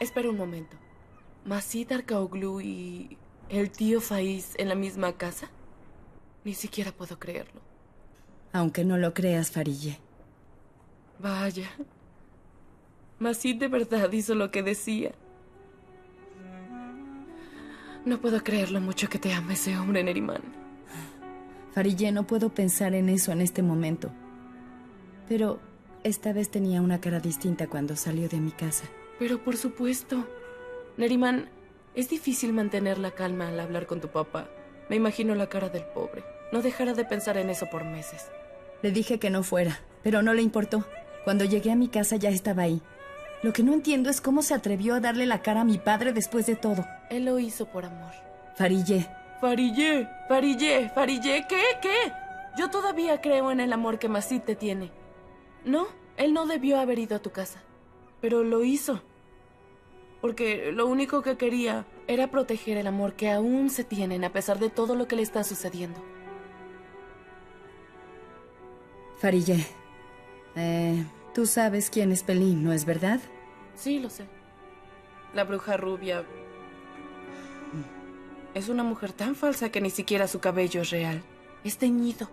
Espera un momento. ¿Masid Arkaoglu y el tío Faiz en la misma casa? Ni siquiera puedo creerlo. Aunque no lo creas, Farille. Vaya. Masid de verdad hizo lo que decía. No puedo creer lo mucho que te ama ese hombre, Neriman. Farille, no puedo pensar en eso en este momento. Pero esta vez tenía una cara distinta cuando salió de mi casa. Pero por supuesto. Neriman, es difícil mantener la calma al hablar con tu papá. Me imagino la cara del pobre. No dejará de pensar en eso por meses. Le dije que no fuera, pero no le importó. Cuando llegué a mi casa ya estaba ahí. Lo que no entiendo es cómo se atrevió a darle la cara a mi padre después de todo. Él lo hizo por amor. Farille. Farille, Farille, Farille, ¿qué? ¿Qué? Yo todavía creo en el amor que Masid te tiene. No, él no debió haber ido a tu casa. Pero lo hizo. Porque lo único que quería era proteger el amor que aún se tienen a pesar de todo lo que le está sucediendo. Farille. Eh, tú sabes quién es Pelín, ¿no es verdad? Sí, lo sé. La bruja rubia. Es una mujer tan falsa que ni siquiera su cabello es real. Es teñido.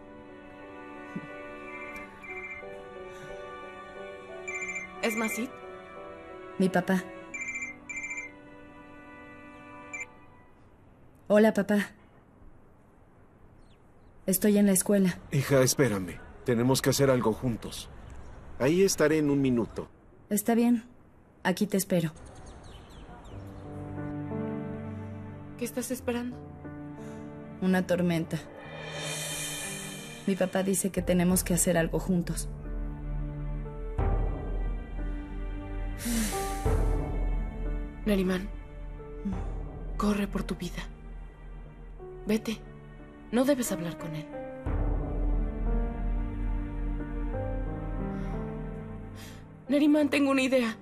¿Es Masid? Mi papá. Hola, papá. Estoy en la escuela. Hija, espérame. Tenemos que hacer algo juntos. Ahí estaré en un minuto. Está bien. Aquí te espero. ¿Qué estás esperando? Una tormenta. Mi papá dice que tenemos que hacer algo juntos. Neriman, corre por tu vida. Vete. No debes hablar con él. Neriman, tengo una idea.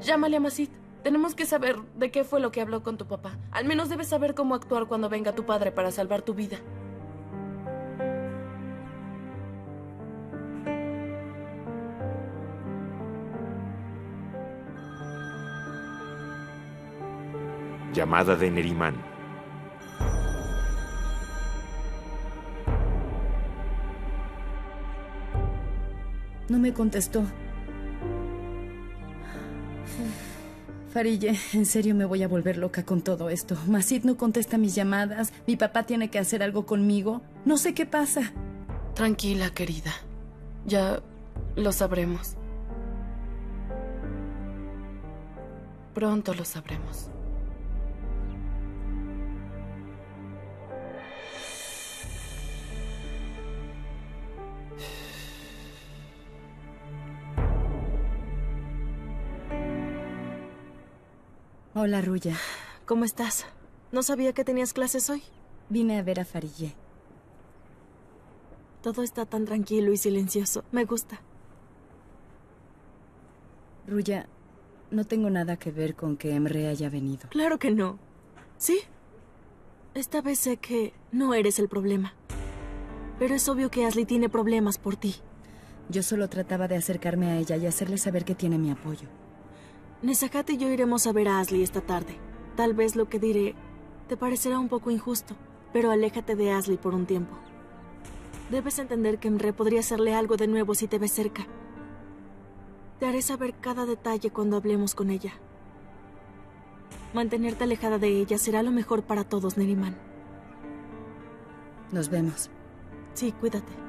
Llámale a Masid. Tenemos que saber de qué fue lo que habló con tu papá. Al menos debes saber cómo actuar cuando venga tu padre para salvar tu vida. Llamada de Nerimán. No me contestó. Farille, en serio me voy a volver loca con todo esto. Masid no contesta mis llamadas. Mi papá tiene que hacer algo conmigo. No sé qué pasa. Tranquila, querida. Ya lo sabremos. Pronto lo sabremos. Hola, Ruya. ¿Cómo estás? No sabía que tenías clases hoy. Vine a ver a Farille. Todo está tan tranquilo y silencioso. Me gusta. Ruya, no tengo nada que ver con que Emre haya venido. Claro que no. ¿Sí? Esta vez sé que no eres el problema. Pero es obvio que Ashley tiene problemas por ti. Yo solo trataba de acercarme a ella y hacerle saber que tiene mi apoyo. Nesahat y yo iremos a ver a Ashley esta tarde. Tal vez lo que diré te parecerá un poco injusto, pero aléjate de Ashley por un tiempo. Debes entender que Emre podría hacerle algo de nuevo si te ves cerca. Te haré saber cada detalle cuando hablemos con ella. Mantenerte alejada de ella será lo mejor para todos, Neriman. Nos vemos. Sí, cuídate.